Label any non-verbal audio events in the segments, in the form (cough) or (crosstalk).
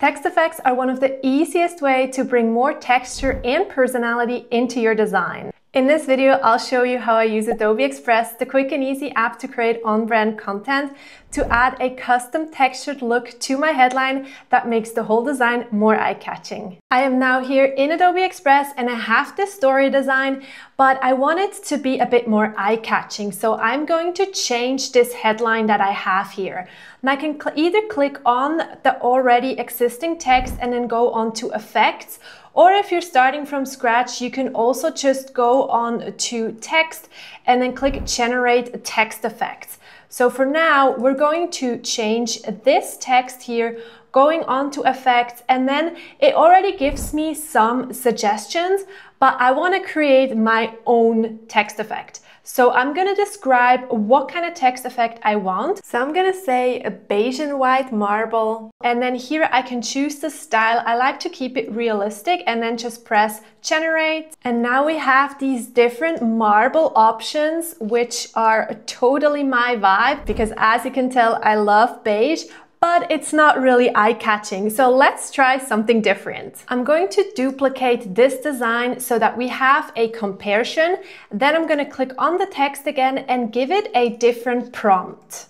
Text effects are one of the easiest way to bring more texture and personality into your design. In this video, I'll show you how I use Adobe Express, the quick and easy app to create on-brand content, to add a custom textured look to my headline that makes the whole design more eye-catching. I am now here in Adobe Express and I have this story design, but I want it to be a bit more eye-catching. So I'm going to change this headline that I have here. And I can cl either click on the already existing text and then go on to effects, or if you're starting from scratch, you can also just go on to text and then click generate text effects. So for now, we're going to change this text here going on to effects and then it already gives me some suggestions, but I want to create my own text effect. So I'm gonna describe what kind of text effect I want. So I'm gonna say a beige and white marble. And then here I can choose the style. I like to keep it realistic and then just press generate. And now we have these different marble options, which are totally my vibe because as you can tell, I love beige, but it's not really eye-catching. So let's try something different. I'm going to duplicate this design so that we have a comparison. Then I'm gonna click on the text again and give it a different prompt.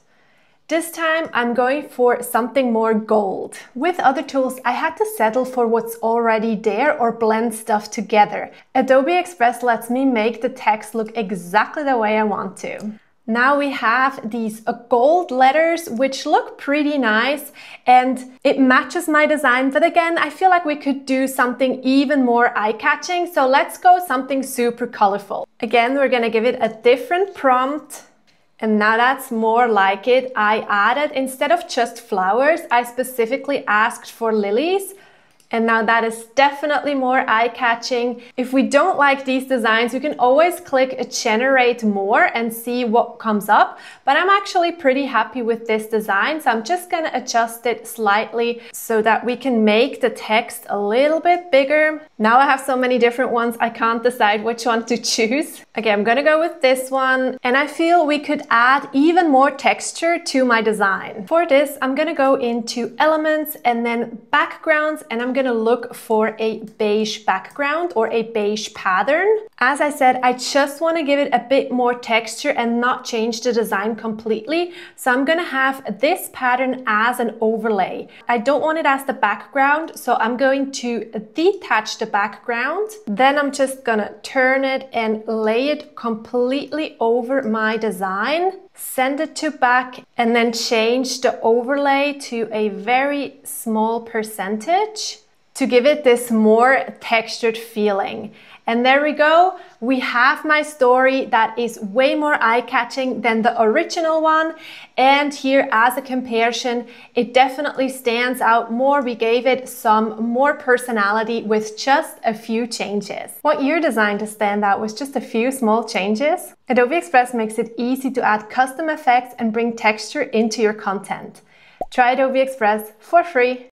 This time I'm going for something more gold. With other tools, I had to settle for what's already there or blend stuff together. Adobe Express lets me make the text look exactly the way I want to. Now we have these uh, gold letters, which look pretty nice and it matches my design. But again, I feel like we could do something even more eye-catching. So let's go something super colorful. Again, we're gonna give it a different prompt. And now that's more like it. I added, instead of just flowers, I specifically asked for lilies and now that is definitely more eye-catching. If we don't like these designs, you can always click generate more and see what comes up. But I'm actually pretty happy with this design. So I'm just gonna adjust it slightly so that we can make the text a little bit bigger. Now I have so many different ones, I can't decide which one to choose. (laughs) Okay, I'm gonna go with this one. And I feel we could add even more texture to my design. For this, I'm gonna go into elements and then backgrounds and I'm gonna gonna look for a beige background or a beige pattern. As I said, I just wanna give it a bit more texture and not change the design completely. So I'm gonna have this pattern as an overlay. I don't want it as the background, so I'm going to detach the background. Then I'm just gonna turn it and lay it completely over my design send it to back and then change the overlay to a very small percentage to give it this more textured feeling. And there we go. We have my story that is way more eye-catching than the original one. And here as a comparison, it definitely stands out more. We gave it some more personality with just a few changes. Want your design to stand out with just a few small changes? Adobe Express makes it easy to add custom effects and bring texture into your content. Try Adobe Express for free.